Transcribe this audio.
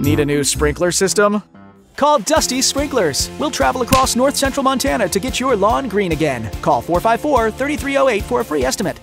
Need a new sprinkler system? Call Dusty Sprinklers. We'll travel across north central Montana to get your lawn green again. Call 454 3308 for a free estimate.